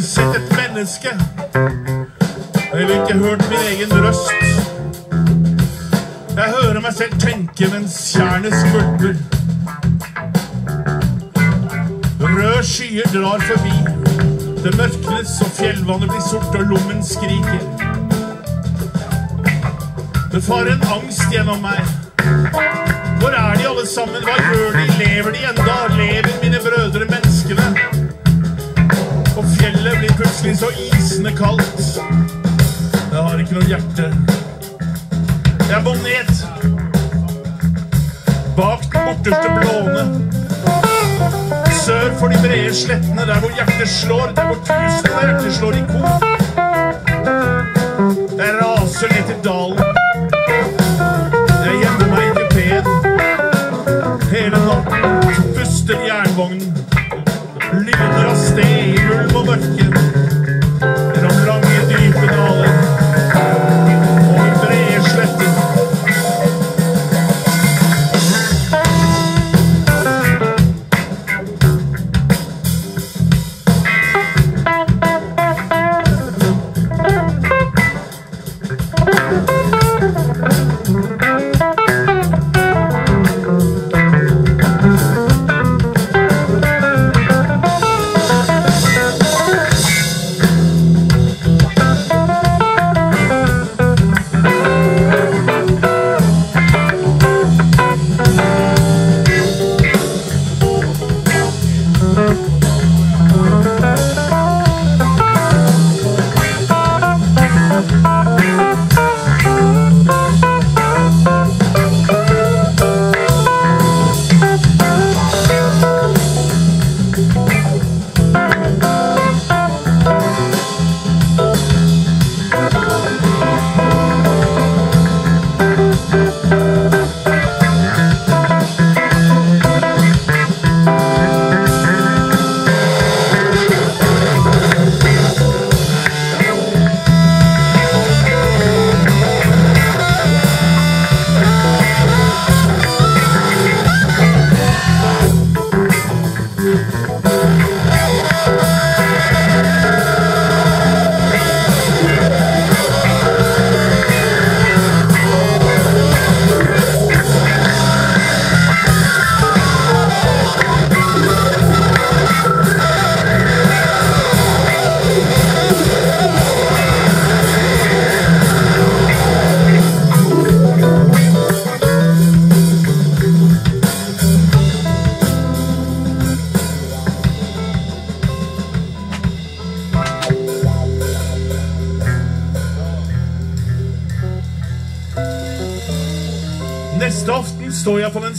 ikke sett et menneske. Eller ikke hørt min egen røst. Jeg hører meg selv tenke mens tjernet skvulper. Røde skyer drar forbi. Det mørknes, og fjellvannet blir sort, og lommen skriker. Det farer en angst gjennom meg. Hvor er de alle sammen? Hva gjør de? Lever de enda? Bak borteste blåne. Sør for de brede slettene, der hvor hjertet slår, der hvor tusen av hjerter slår i kor. Der raser ned til dalen.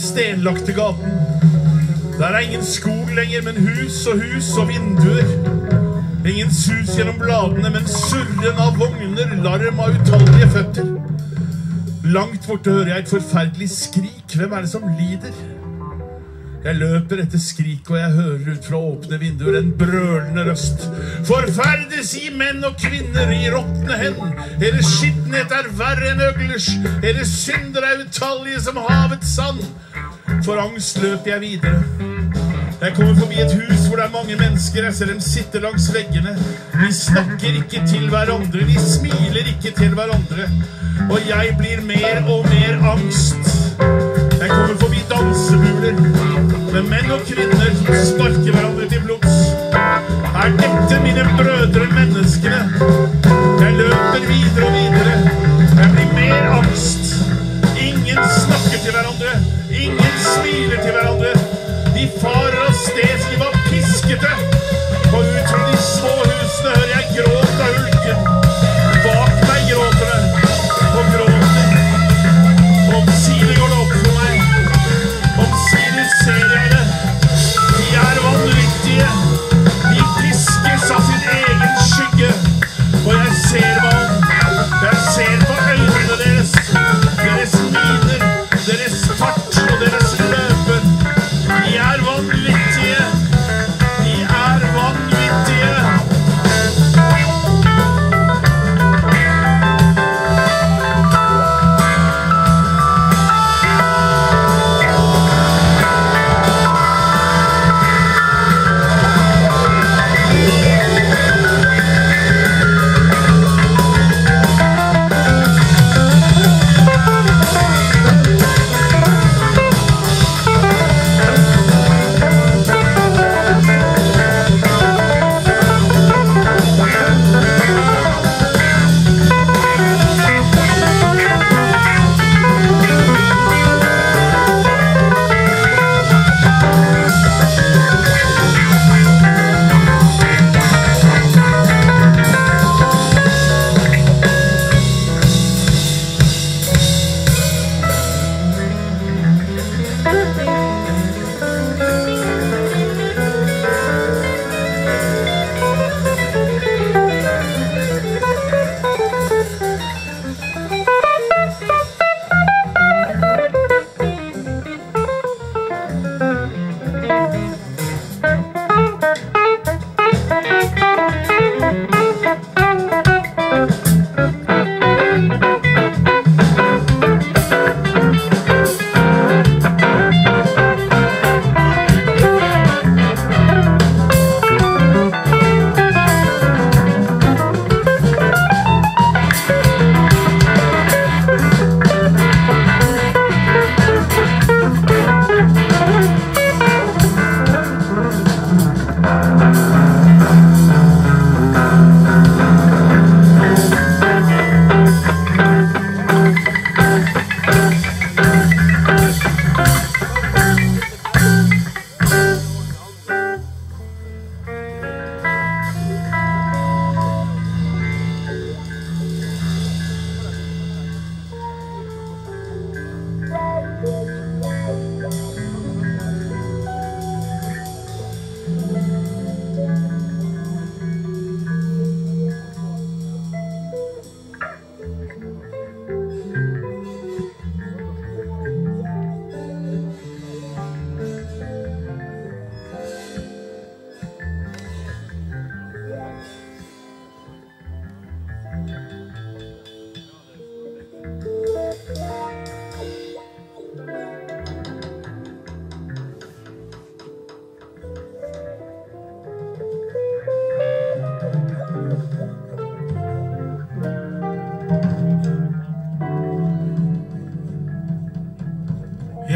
Stenlagte gaten. Der er ingen skog lenger, men hus og hus og vinduer. Ingen sus gjennom bladene, men surren av vogner, larm av utallige føtter. Langt borte hører jeg et forferdelig skrik. Hvem er det som lider? Jeg løper etter skriket, og jeg hører ut fra åpne vinduer en brølende røst. Forferdes i menn og kvinner i råtne hen. Deres skittenhet er verre enn øglers. Deres synder er utallige som havets sand. For angst løper jeg videre. Jeg kommer forbi et hus hvor det er mange mennesker. Jeg ser dem sitte langs veggene. De snakker ikke til hverandre. De smiler ikke til hverandre. Og jeg blir mer og mer angst. Jeg kommer forbi dansebuler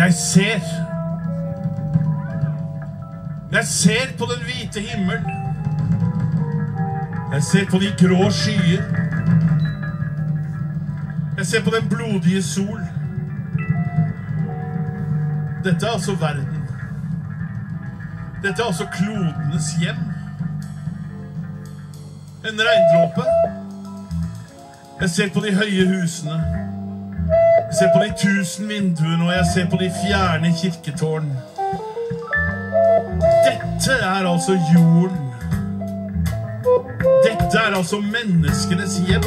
Jeg ser. Jeg ser på den hvite himmel. Jeg ser på de grå skyer. Jeg ser på den blodige sol. Dette er altså verden. Dette er altså klodenes hjem. En regndråpe. Jeg ser på de høye husene. Jeg ser på de tusen vinduene, og jeg ser på de fjerne kirketårn. Dette er altså jorden. Dette er altså menneskenes hjem.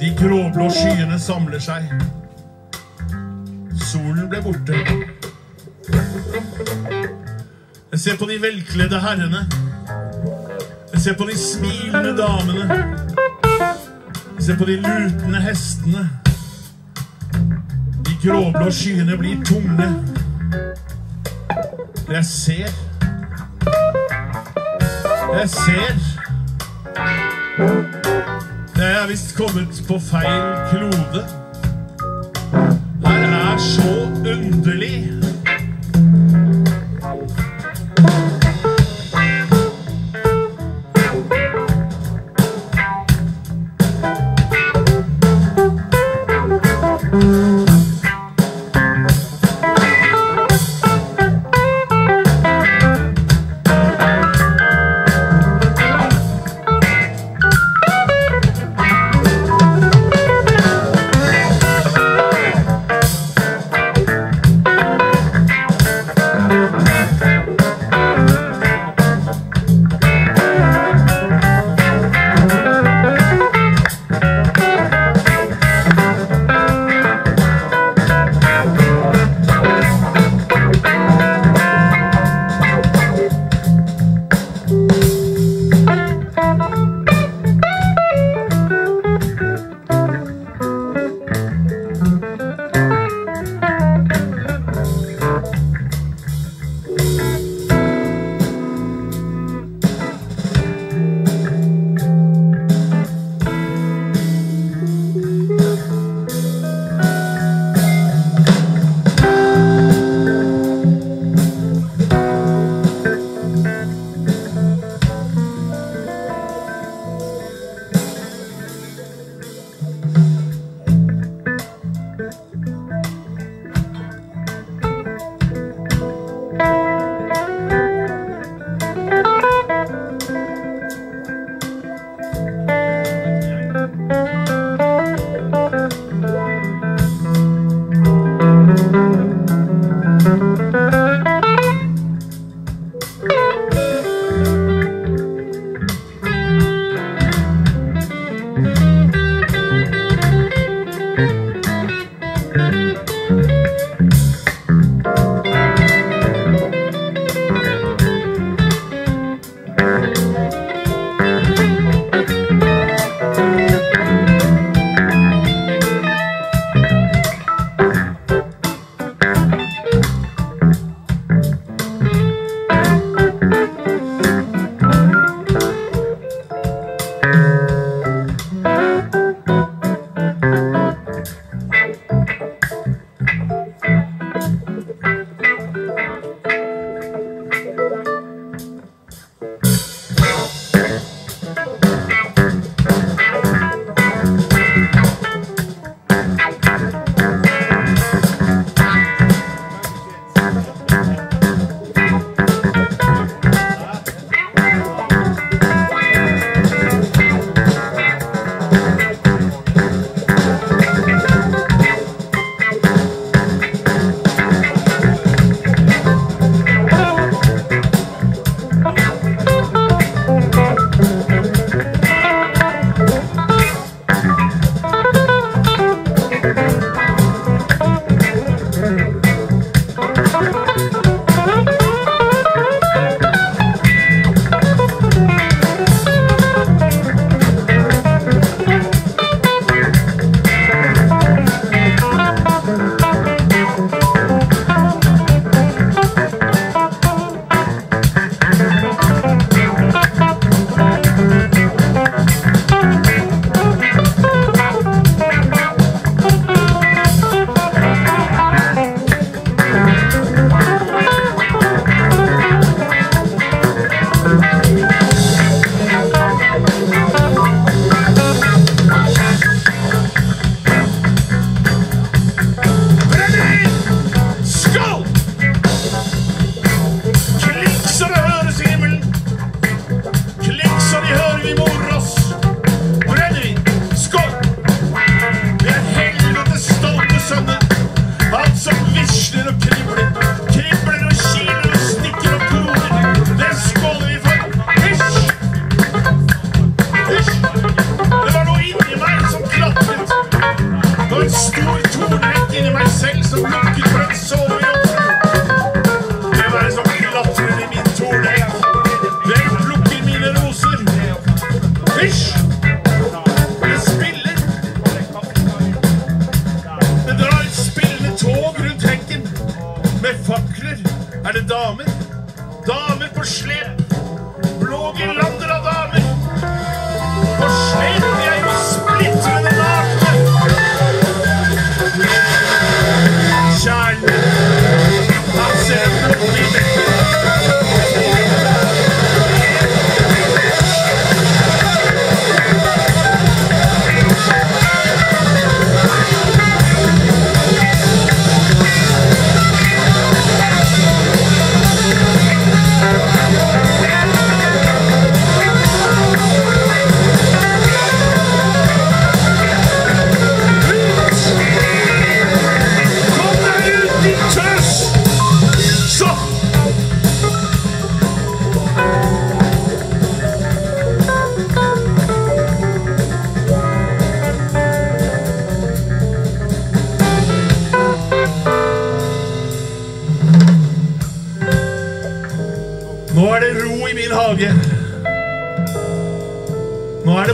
De gråblå skyene samler seg. Solen ble borte. Jeg ser på de velkledde herrene. Jeg ser på de smilende damene. Ser på de lutende hestene. De gråblå skyene blir tunge. Jeg ser. Jeg ser. Jeg er visst kommet på feil klode. Her er så underlig.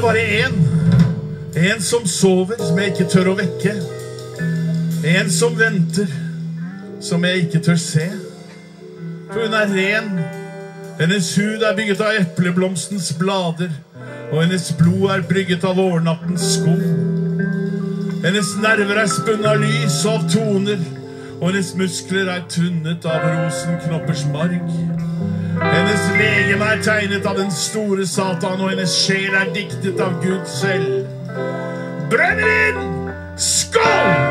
Bare én. En som sover, som jeg ikke tør å vekke. En som venter, som jeg ikke tør se. For hun er ren. Hennes hud er bygget av epleblomstens blader, og hennes blod er brygget av vårnattens skum. Hennes nerver er spunnet av lys og av toner, og hennes muskler er tunnet av rosenknoppers marg. Hennes legeme er tegnet av den store Satan, og hennes sjel er diktet av Gud selv. Brenner inn! Skål!